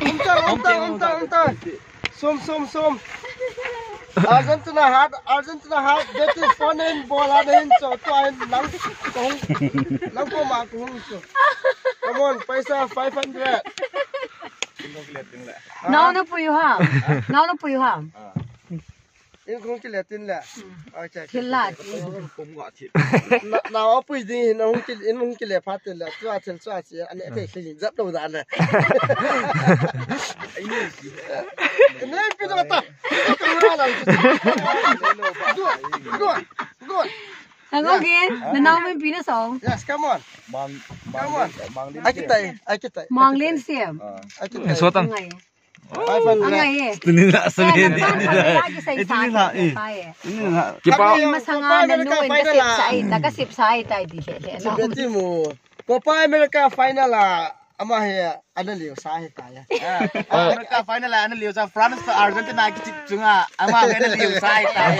Umtang, umtang, umtang, Zoom, zoom, zoom. Argentina hat, Argentina hat, that is fun and bola din so to ay lang kung lang ko makung so. Come on, paisa 500. Now na po yung ham. Now na po yung ham. Ha. In kung kile tin. Okay. Thiên là Nào ở bụi gì nó không kile in không kile phát tin la. Chua chân chua chi anh ấy thấy gì dập đầu đàn này. Này bây giờ. Good, good, good. Thằng có kia, nó nào mới bị nó sống. Yes, come on. Mang Come on. mang din. Ai kita, ai kita. Mang lên xem. Ai Ini nak senin ini lah. Ito ni lah. Ini lah. Kipa. Masangan na nuin kasi sa'y na kasi sa'y tayo eh, di siya. Final lah. ama eh, he ana liyo sahi eh, ya. Ah, oh. Mereka final ah, ana liyo sa France to Argentina ah, ki chunga ama ana liyo sahi kaya